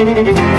Müzik